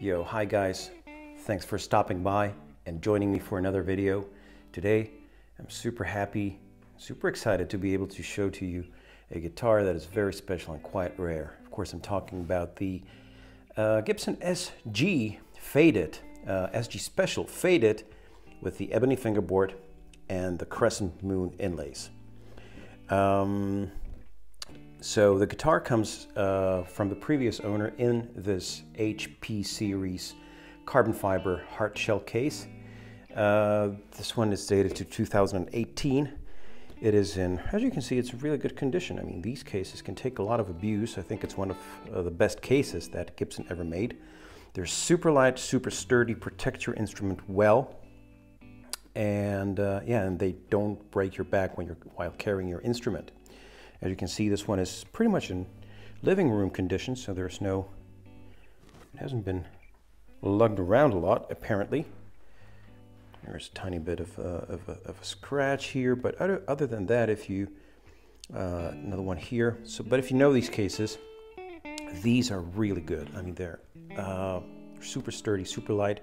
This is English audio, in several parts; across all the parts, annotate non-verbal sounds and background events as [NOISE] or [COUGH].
Yo, hi guys. Thanks for stopping by and joining me for another video. Today, I'm super happy, super excited to be able to show to you a guitar that is very special and quite rare. Of course, I'm talking about the uh, Gibson SG Faded, uh, SG Special Faded with the ebony fingerboard and the crescent moon inlays. Um, so the guitar comes uh, from the previous owner in this HP series carbon fiber hard shell case. Uh, this one is dated to 2018. It is in, as you can see, it's in really good condition. I mean, these cases can take a lot of abuse. I think it's one of uh, the best cases that Gibson ever made. They're super light, super sturdy, protect your instrument well. And uh, yeah, and they don't break your back when you're while carrying your instrument. As you can see, this one is pretty much in living room condition, so there's no, it hasn't been lugged around a lot, apparently. There's a tiny bit of, uh, of, a, of, a, scratch here, but other, other than that, if you, uh, another one here. So, but if you know these cases, these are really good. I mean, they're uh, super sturdy, super light,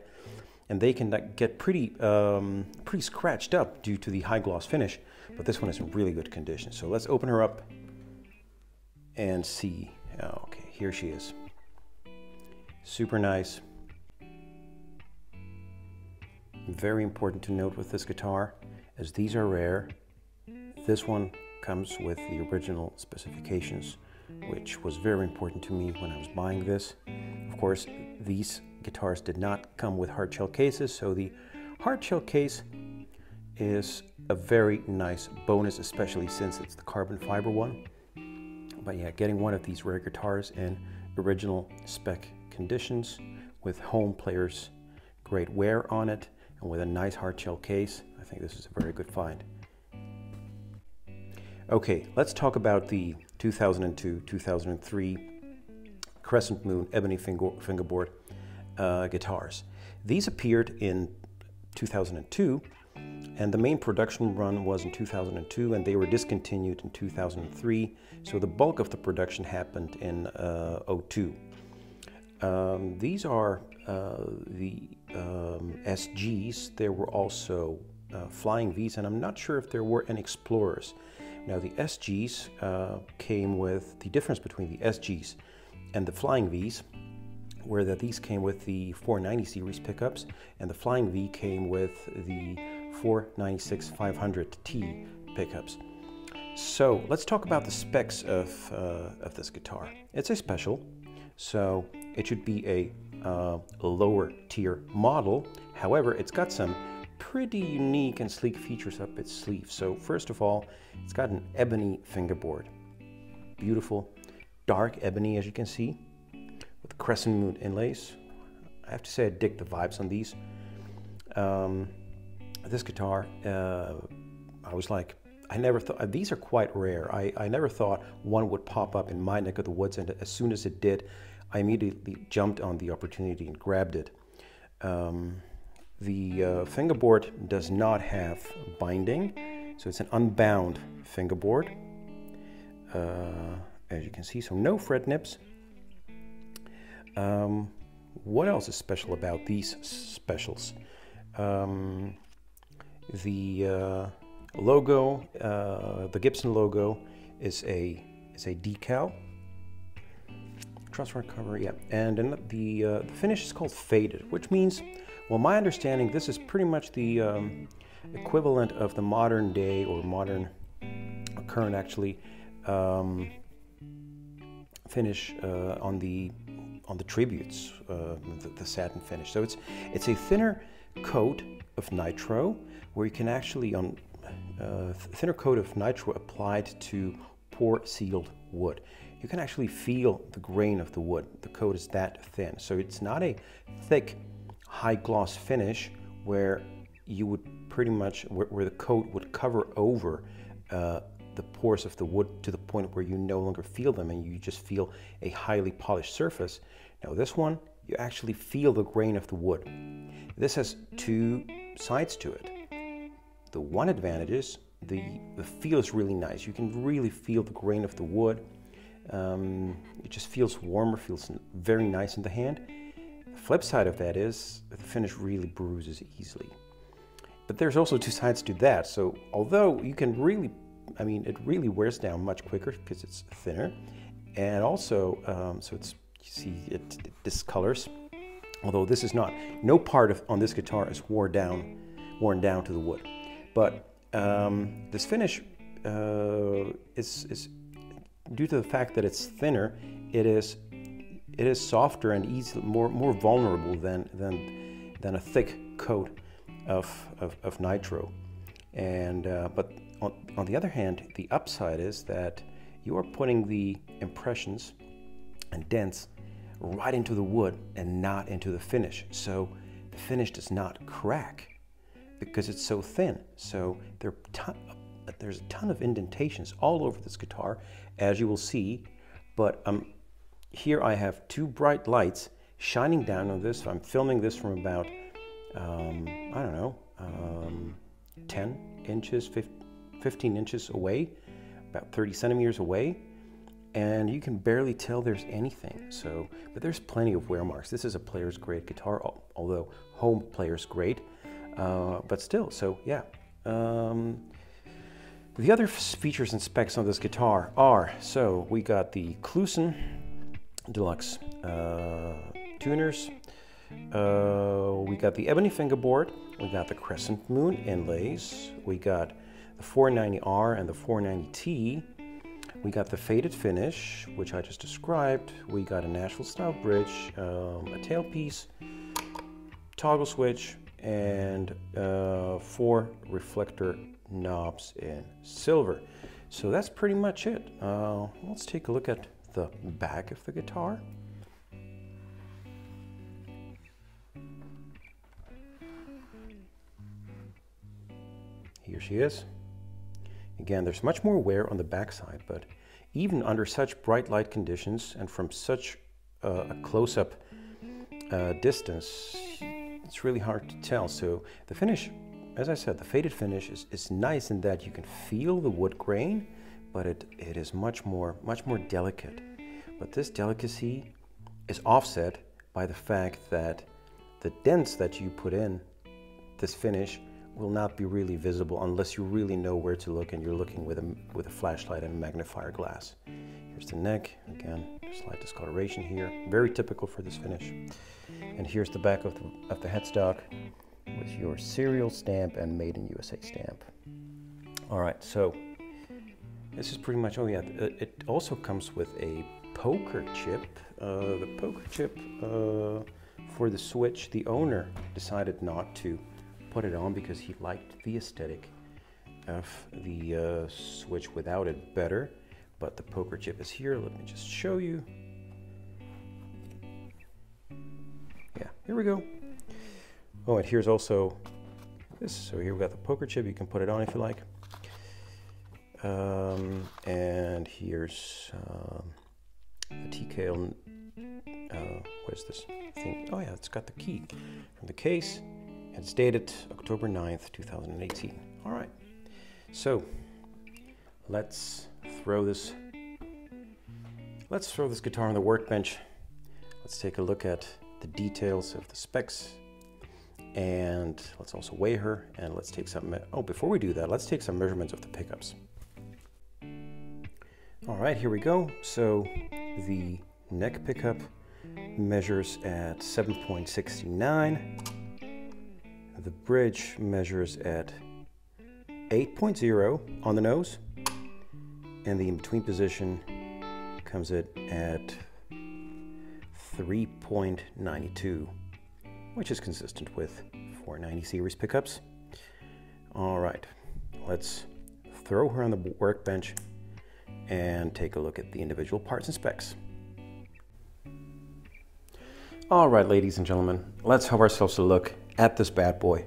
and they can get pretty, um, pretty scratched up due to the high gloss finish, but this one is in really good condition. So let's open her up and see. Oh, okay, here she is. Super nice. Very important to note with this guitar, as these are rare, this one comes with the original specifications, which was very important to me when I was buying this. Of course, these guitars did not come with hard shell cases, so the hard shell case is a very nice bonus, especially since it's the carbon fiber one. But yeah, getting one of these rare guitars in original spec conditions with home players, great wear on it, and with a nice hard shell case, I think this is a very good find. Okay, let's talk about the 2002-2003 Crescent Moon Ebony Fingerboard uh, guitars. These appeared in 2002 and the main production run was in 2002 and they were discontinued in 2003 so the bulk of the production happened in uh, 02 um, these are uh, the um, SGs there were also uh, flying V's and I'm not sure if there were any explorers. Now the SGs uh, came with the difference between the SGs and the flying V's where that these came with the 490 series pickups and the Flying V came with the 496 500T pickups. So let's talk about the specs of, uh, of this guitar. It's a special, so it should be a, uh, lower tier model. However, it's got some pretty unique and sleek features up its sleeve. So first of all, it's got an ebony fingerboard. Beautiful, dark ebony as you can see with crescent moon inlays. I have to say I dig the vibes on these. Um, this guitar, uh, I was like, I never thought, these are quite rare. I, I never thought one would pop up in my neck of the woods and as soon as it did, I immediately jumped on the opportunity and grabbed it. Um, the uh, fingerboard does not have binding, so it's an unbound fingerboard. Uh, as you can see, so no fret nips, um, what else is special about these specials? Um, the uh, logo, uh, the Gibson logo, is a is a decal. Truss cover, yeah, and the uh, the finish is called faded, which means, well, my understanding, this is pretty much the um, equivalent of the modern day or modern current actually um, finish uh, on the on the tributes, uh, the, the, satin finish. So it's, it's a thinner coat of nitro where you can actually, on uh, thinner coat of nitro applied to pore sealed wood. You can actually feel the grain of the wood. The coat is that thin. So it's not a thick, high gloss finish where you would pretty much, where, where the coat would cover over uh, the pores of the wood to the point where you no longer feel them and you just feel a highly polished surface. Now this one, you actually feel the grain of the wood. This has two sides to it. The one advantage is the, the feel is really nice. You can really feel the grain of the wood. Um, it just feels warmer, feels very nice in the hand. The flip side of that is the finish really bruises easily. But there's also two sides to that. So although you can really, I mean, it really wears down much quicker because it's thinner. And also, um, so it's, see it, it discolors. Although this is not, no part of on this guitar is worn down, worn down to the wood. But um, this finish uh, is, is due to the fact that it's thinner, it is it is softer and easy, more more vulnerable than than than a thick coat of of, of nitro. And uh, but on, on the other hand, the upside is that you are putting the impressions and dents right into the wood and not into the finish. So the finish does not crack because it's so thin. So there ton, there's a ton of indentations all over this guitar, as you will see. But um, here I have two bright lights shining down on this. I'm filming this from about, um, I don't know, um, 10 inches, 15 inches away, about 30 centimeters away. And you can barely tell there's anything. So, but there's plenty of wear marks. This is a player's grade guitar, although home player's grade, uh, but still. So yeah. Um, the other features and specs on this guitar are, so we got the Kluson Deluxe uh, tuners. Uh, we got the ebony fingerboard. We got the crescent moon inlays. We got the 490R and the 490T. We got the faded finish, which I just described. We got a Nashville style bridge, um, a tailpiece, toggle switch, and uh, four reflector knobs in silver. So that's pretty much it. Uh, let's take a look at the back of the guitar. Here she is. Again, there's much more wear on the backside, but even under such bright light conditions and from such uh, a close-up uh, distance, it's really hard to tell. So the finish, as I said, the faded finish is, is nice in that you can feel the wood grain, but it, it is much more, much more delicate. But this delicacy is offset by the fact that the dents that you put in this finish will not be really visible unless you really know where to look and you're looking with a, with a flashlight and a magnifier glass. Here's the neck, again, slight discoloration here, very typical for this finish. And here's the back of the, of the headstock with your serial stamp and made in USA stamp. All right, so this is pretty much, oh yeah, it also comes with a poker chip. Uh, the poker chip uh, for the Switch, the owner decided not to put it on because he liked the aesthetic of the uh, Switch without it better. But the poker chip is here. Let me just show you. Yeah, here we go. Oh, and here's also this. So here we got the poker chip. You can put it on if you like. Um, and here's um, the TKL. Uh, what is this thing? Oh yeah, it's got the key from the case. It's dated October 9th, 2018. All right. So let's throw this. Let's throw this guitar on the workbench. Let's take a look at the details of the specs and let's also weigh her and let's take some, oh, before we do that, let's take some measurements of the pickups. All right, here we go. So the neck pickup measures at 7.69. The bridge measures at 8.0 on the nose. And the in-between position comes at, at 3.92, which is consistent with 490 series pickups. All right, let's throw her on the workbench and take a look at the individual parts and specs. All right, ladies and gentlemen, let's have ourselves a look at this bad boy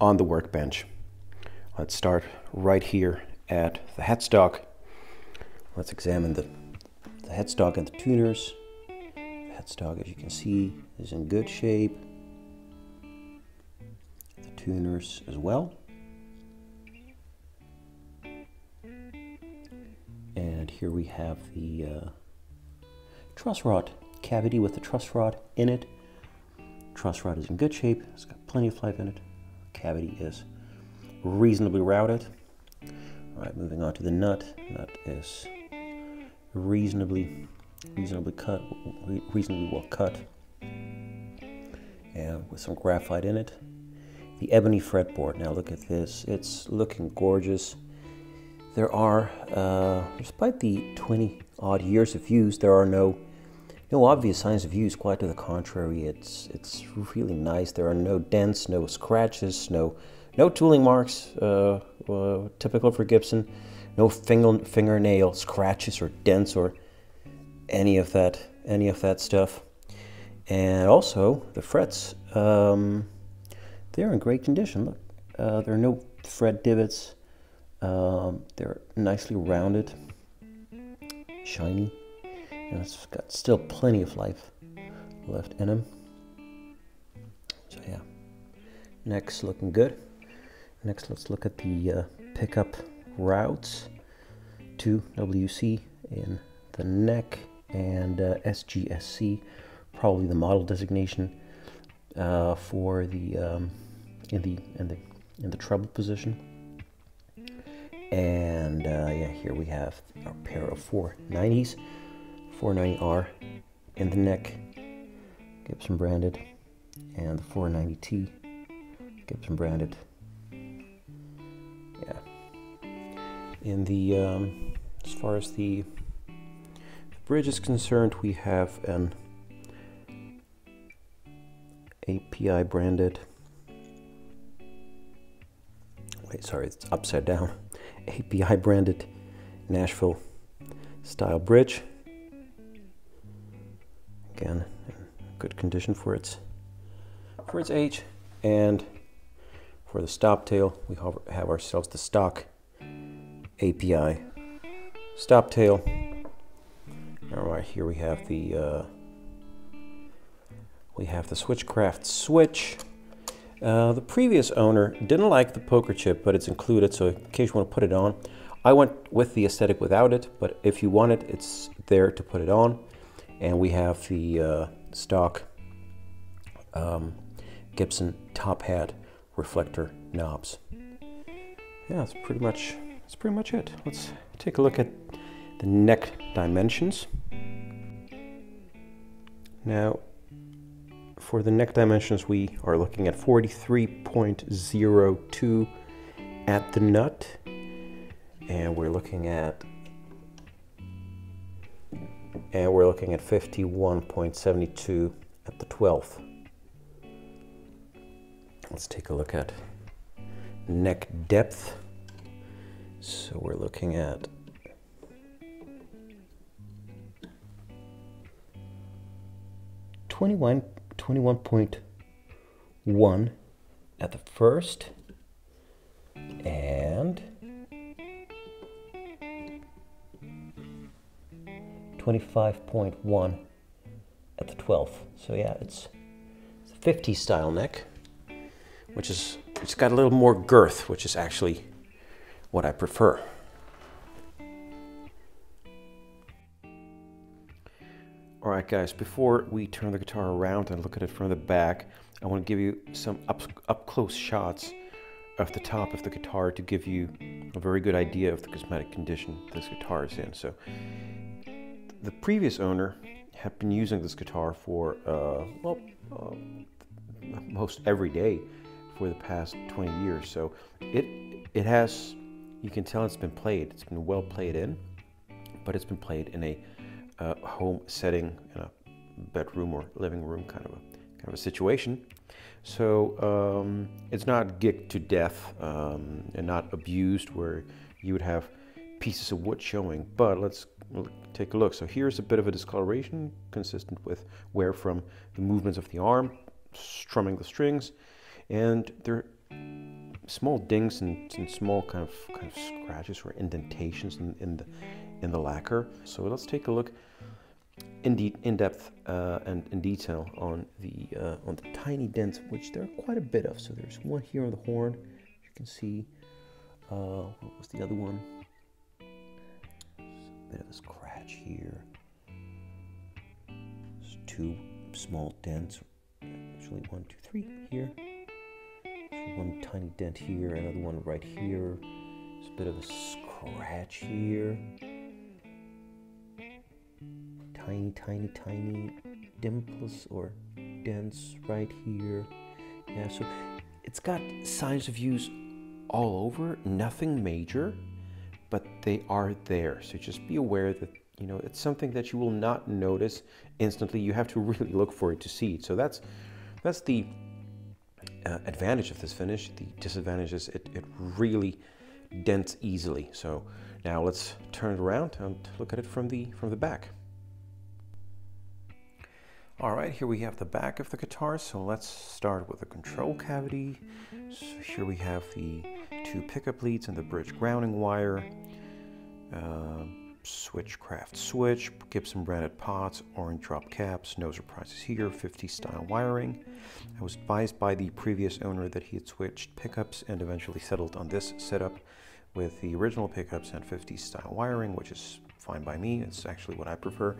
on the workbench. Let's start right here at the headstock. Let's examine the, the headstock and the tuners. The headstock, as you can see, is in good shape. The tuners as well. And here we have the uh, truss rod cavity with the truss rod in it Truss rod is in good shape. It's got plenty of life in it. Cavity is reasonably routed. All right, moving on to the nut. Nut is reasonably, reasonably cut, reasonably well cut, and with some graphite in it. The ebony fretboard. Now look at this. It's looking gorgeous. There are, uh, despite the 20 odd years of use, there are no no obvious signs of use. Quite to the contrary, it's it's really nice. There are no dents, no scratches, no no tooling marks, uh, uh, typical for Gibson. No finger, fingernail scratches or dents or any of that any of that stuff. And also the frets, um, they're in great condition. Look, uh, there are no fret divots. Um, they're nicely rounded, shiny, and it's got still plenty of life left in them. So yeah, next looking good. Next, let's look at the uh, pickup routes to WC in the neck and uh, SGSC, probably the model designation uh, for the um, in the in the in the treble position. And uh, yeah, here we have our pair of 490s, 490R in the neck, Gibson branded, and the 490T, Gibson branded Yeah. in the um, as far as the, the bridge is concerned, we have an API branded. Wait, sorry, it's upside down. [LAUGHS] API branded Nashville style bridge. Again, good condition for its for its age, and for the stop tail, we have ourselves the stock API stop tail. All right, here we have the uh, we have the Switchcraft switch. Uh, the previous owner didn't like the poker chip, but it's included, so in case you want to put it on. I went with the aesthetic without it, but if you want it, it's there to put it on. And we have the uh, stock um, Gibson top hat reflector knobs. Yeah, that's pretty much that's pretty much it. Let's take a look at the neck dimensions. Now, for the neck dimensions, we are looking at 43.02 at the nut, and we're looking at and we're looking at 51.72 at the 12th. Let's take a look at neck depth. So we're looking at Twenty-one, twenty-one point one at the first and 25.1 at the 12th. So yeah, it's, it's a 50 style neck, which is, it's got a little more girth, which is actually what I prefer. All right, guys, before we turn the guitar around and look at it from the back, I want to give you some up, up close shots of the top of the guitar to give you a very good idea of the cosmetic condition this guitar is in. So, the previous owner had been using this guitar for, uh, well, uh, most every day for the past 20 years. So, it, it has you can tell it's been played. It's been well played in, but it's been played in a uh, home setting, in a bedroom or living room kind of a kind of a situation. So um, it's not gigged to death um, and not abused where you would have pieces of wood showing. But let's take a look. So here's a bit of a discoloration consistent with wear from the movements of the arm, strumming the strings, and there are small dings and, and, small kind of kind of scratches or indentations in, in the in the lacquer. So let's take a look in, de in depth uh, and in detail on the uh, on the tiny dents, which there are quite a bit of. So there's one here on the horn. You can see. Uh, what was the other one? Bit of a scratch here. There's two small dents actually one, two, three here. one tiny dent here, another one right here. There's a bit of a scratch here. Tiny, tiny, tiny dimples or dents right here. Yeah, so it's got signs of use all over, nothing major, but they are there. So just be aware that you know it's something that you will not notice instantly. You have to [LAUGHS] really look for it to see it. So that's that's the uh, advantage of this finish. The disadvantage is it, it really dents easily. So now let's turn it around and look at it from the from the back. All right, here we have the back of the guitar. So let's start with the control cavity. So here we have the two pickup leads and the bridge grounding wire. Uh, Switchcraft switch, Gibson branded pots, orange drop caps, no surprises here, 50 style wiring. I was advised by the previous owner that he had switched pickups and eventually settled on this setup with the original pickups and 50 style wiring, which is fine by me. It's actually what I prefer.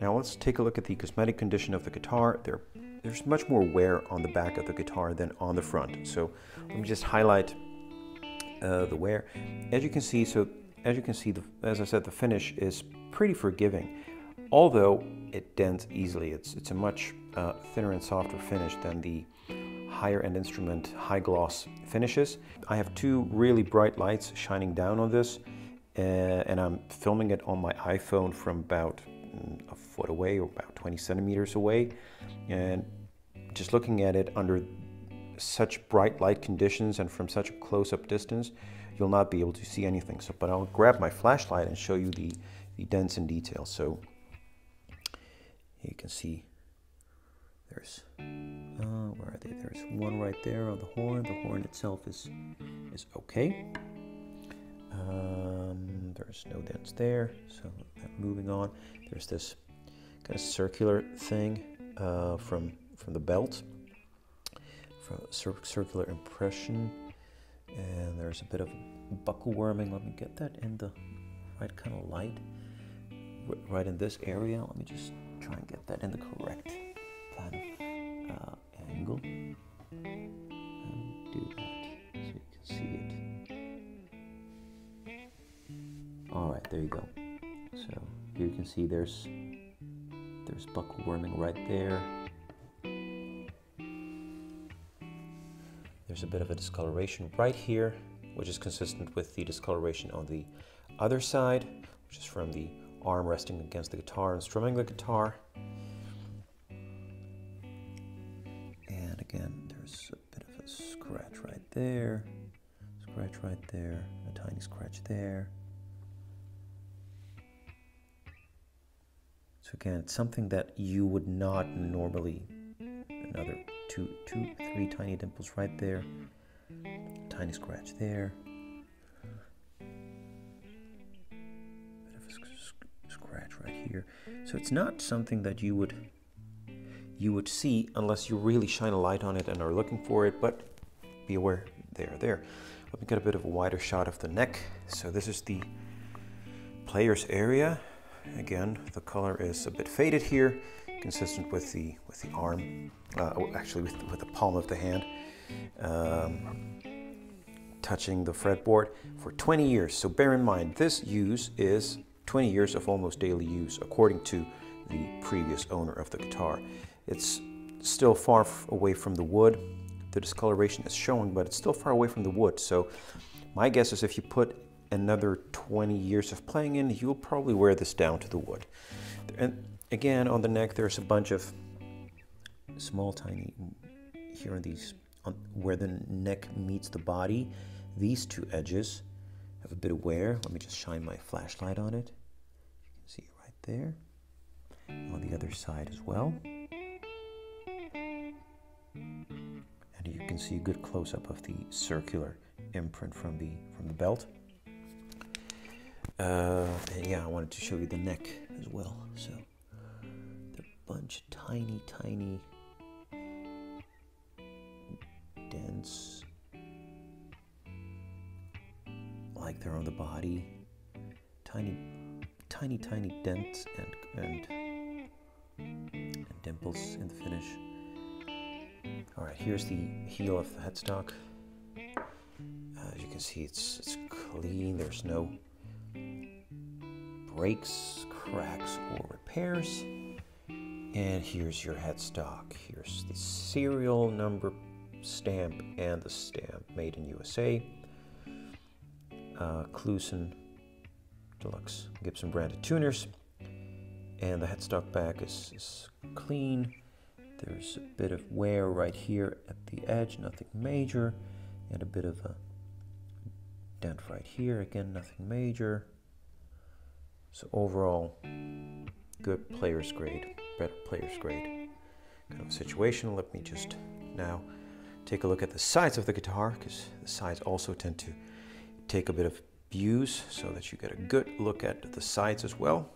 Now let's take a look at the cosmetic condition of the guitar. There, there's much more wear on the back of the guitar than on the front. So let me just highlight uh, the wear. As you can see, so as you can see, the, as I said, the finish is pretty forgiving, although it dents easily. It's, it's a much uh, thinner and softer finish than the higher end instrument high gloss finishes. I have two really bright lights shining down on this uh, and I'm filming it on my iPhone from about mm, a foot away or about 20 centimeters away and just looking at it under such bright light conditions and from such a close-up distance you'll not be able to see anything. So, but I'll grab my flashlight and show you the, the dents in detail. So you can see there's, uh, where are they? There's one right there on the horn. The horn itself is, is okay. Um, there's no dents there. So moving on, there's this kind of circular thing uh, from, from the belt, circular impression and there's a bit of buckle worming. Let me get that in the right kind of light, right in this area. Let me just try and get that in the correct kind of uh, angle. And do that so you can see it. All right, there you go. So here you can see there's there's buckle worming right there. There's a bit of a discoloration right here, which is consistent with the discoloration on the other side, which is from the arm resting against the guitar and strumming the guitar. And again, there's a bit of a scratch right there, scratch right there, a tiny scratch there. So again, it's something that you would not normally, another two, two, three tiny dimples right there, tiny scratch there. Bit of a scratch right here. So it's not something that you would you would see unless you really shine a light on it and are looking for it, but be aware there, there. Let me get a bit of a wider shot of the neck. So this is the player's area. Again, the color is a bit faded here consistent with the with the arm, uh, actually with, with the palm of the hand, um, touching the fretboard for 20 years. So bear in mind, this use is 20 years of almost daily use, according to the previous owner of the guitar. It's still far away from the wood. The discoloration is showing, but it's still far away from the wood. So my guess is if you put another 20 years of playing in, you'll probably wear this down to the wood. And Again, on the neck, there's a bunch of small, tiny, here on these, on, where the neck meets the body, these two edges have a bit of wear. Let me just shine my flashlight on it. You can see it right there. On the other side as well. And you can see a good close-up of the circular imprint from the from the belt. Uh, and yeah, I wanted to show you the neck as well. So bunch of tiny, tiny dents, like they're on the body. Tiny, tiny, tiny dents and, and, and dimples in the finish. All right, here's the heel of the headstock. As you can see, it's, it's clean. There's no breaks, cracks, or repairs. And here's your headstock. Here's the serial number stamp and the stamp made in USA. Uh, Deluxe Gibson branded tuners. And the headstock back is, is clean. There's a bit of wear right here at the edge, nothing major. And a bit of a dent right here, again, nothing major. So overall, good player's grade, better player's grade kind of situation. Let me just now take a look at the sides of the guitar because the sides also tend to take a bit of views so that you get a good look at the sides as well.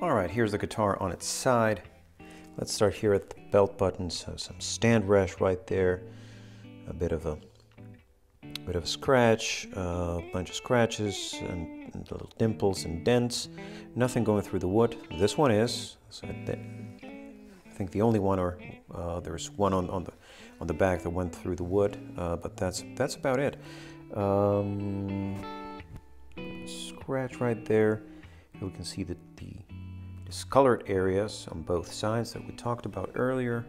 All right, here's the guitar on its side. Let's start here at the belt button. So some stand rash right there, a bit of a bit of a scratch, a bunch of scratches and, and, little dimples and dents. Nothing going through the wood. This one is. So I think the only one, or uh, there's one on, on the on the back that went through the wood, uh, but that's that's about it. Um, scratch right there. Here we can see the, the discolored areas on both sides that we talked about earlier.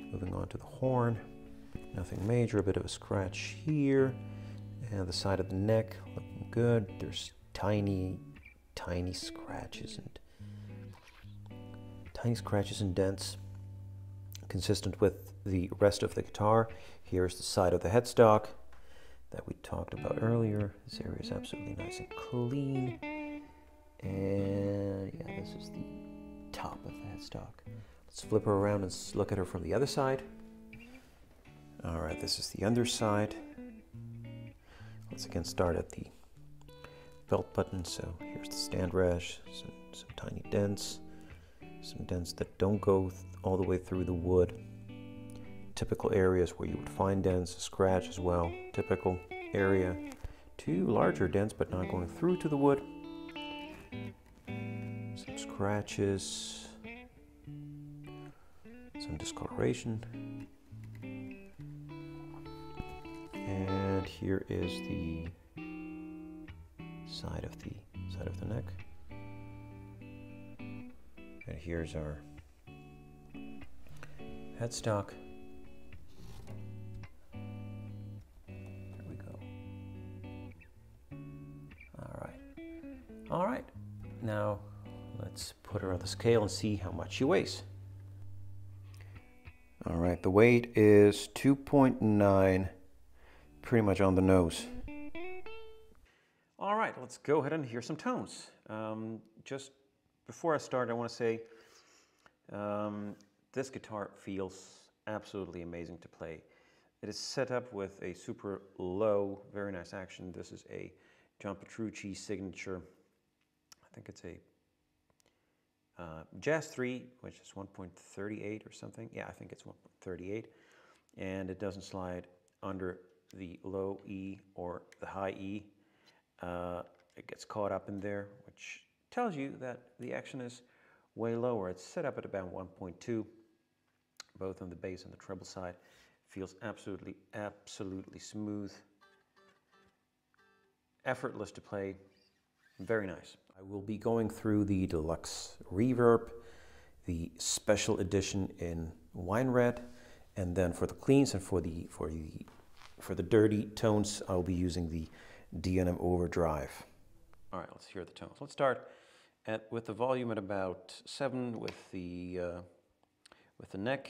Moving on to the horn. Nothing major, a bit of a scratch here. And the side of the neck, looking good. There's tiny, tiny scratches and tiny scratches and dents consistent with the rest of the guitar. Here's the side of the headstock that we talked about earlier. This area is absolutely nice and clean. And yeah, this is the top of the headstock. Let's flip her around and look at her from the other side. All right, this is the underside. Let's again start at the belt button. So here's the stand rash, some, some tiny dents, some dents that don't go all the way through the wood. Typical areas where you would find dents, a scratch as well. Typical area. Two larger dents, but not going through to the wood. Some scratches, some discoloration. And here is the side of the side of the neck. And here's our headstock. There we go. All right. All right. Now let's put her on the scale and see how much she weighs. All right, the weight is 2.9 pretty much on the nose. All right, let's go ahead and hear some tones. Um, just before I start, I want to say um, this guitar feels absolutely amazing to play. It is set up with a super low, very nice action. This is a John Petrucci signature. I think it's a uh, Jazz 3, which is 1.38 or something. Yeah, I think it's 1.38. And it doesn't slide under the low E or the high E. Uh, it gets caught up in there, which tells you that the action is way lower. It's set up at about 1.2, both on the bass and the treble side. Feels absolutely, absolutely smooth. Effortless to play. Very nice. I will be going through the deluxe reverb, the special edition in wine red, and then for the cleans and for the for the for the dirty tones, I'll be using the D&M Overdrive. All right, let's hear the tones. Let's start at, with the volume at about seven with the, uh, with the neck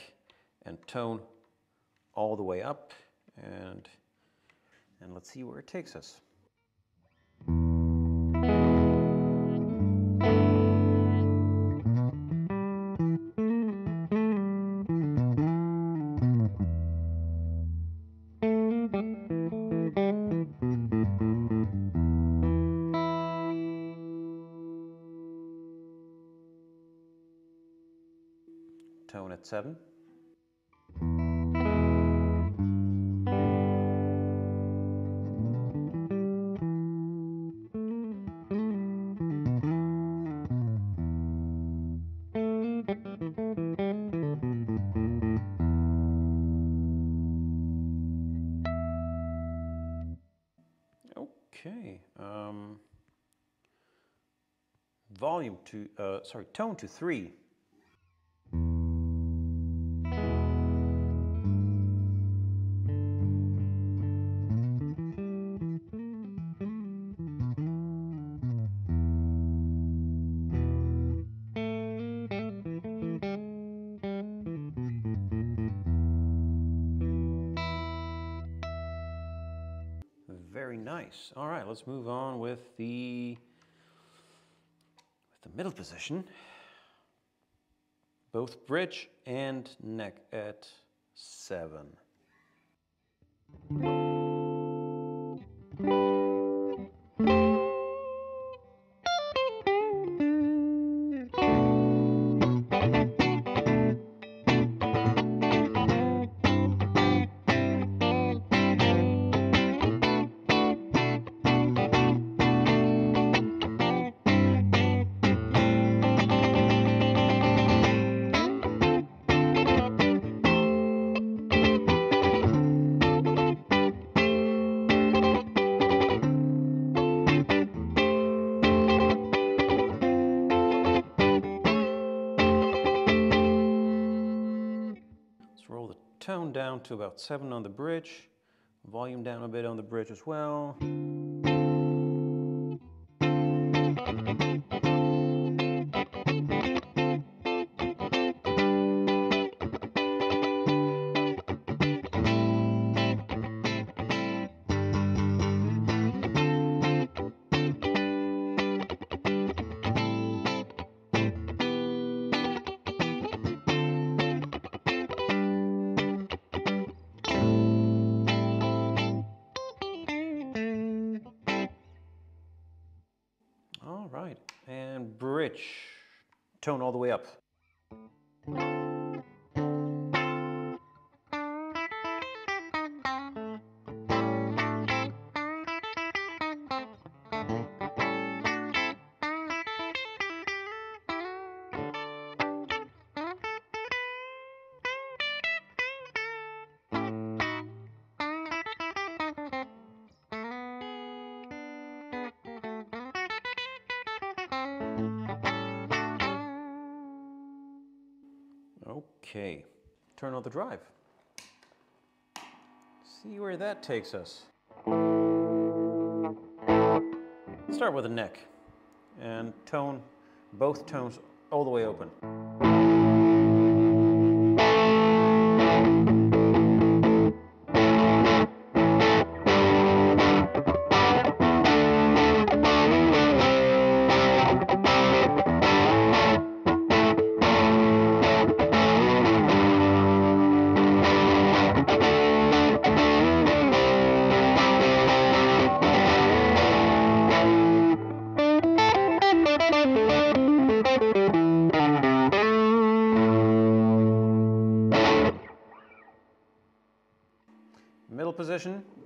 and tone all the way up and, and let's see where it takes us. 7. Okay. Um, volume to, uh, sorry, tone to three. Nice. All right, let's move on with the with the middle position. Both bridge and neck at seven. Tone down to about seven on the bridge, volume down a bit on the bridge as well. Okay, turn on the drive. See where that takes us. Start with the neck and tone both tones all the way open. Middle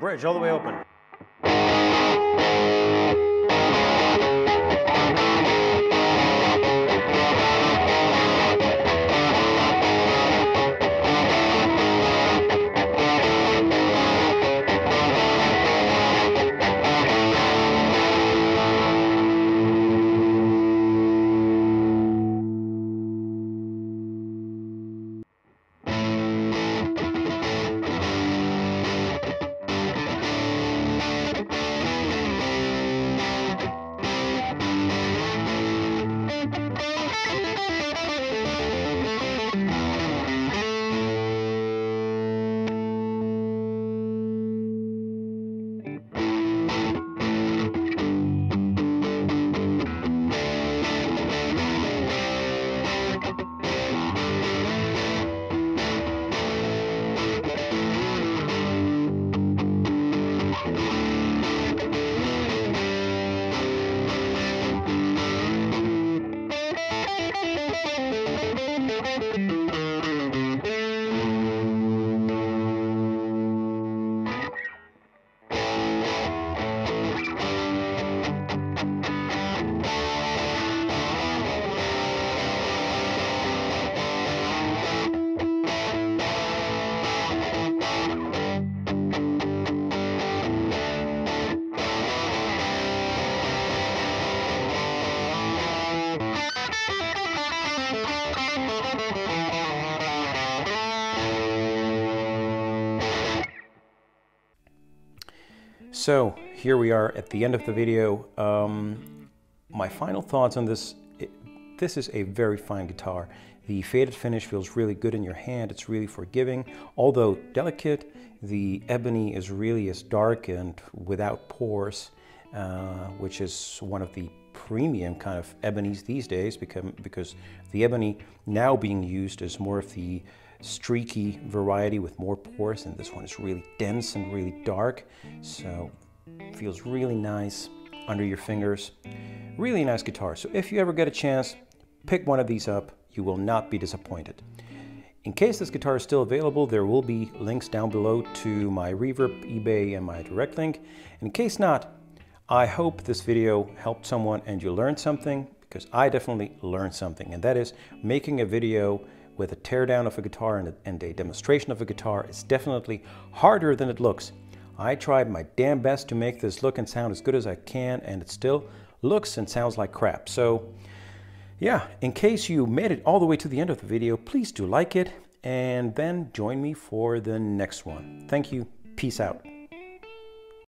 Bridge all the way open. So here we are at the end of the video. Um, my final thoughts on this, it, this is a very fine guitar. The faded finish feels really good in your hand. It's really forgiving. Although delicate, the ebony is really as dark and without pores, uh, which is one of the premium kind of ebonies these days because, because the ebony now being used is more of the streaky variety with more pores and this one is really dense and really dark. So feels really nice under your fingers. Really nice guitar. So if you ever get a chance pick one of these up. You will not be disappointed. In case this guitar is still available there will be links down below to my reverb ebay and my direct link. In case not I hope this video helped someone and you learned something because I definitely learned something and that is making a video with a teardown of a guitar and a, and a demonstration of a guitar is definitely harder than it looks. I tried my damn best to make this look and sound as good as I can and it still looks and sounds like crap. So yeah, in case you made it all the way to the end of the video, please do like it and then join me for the next one. Thank you. Peace out.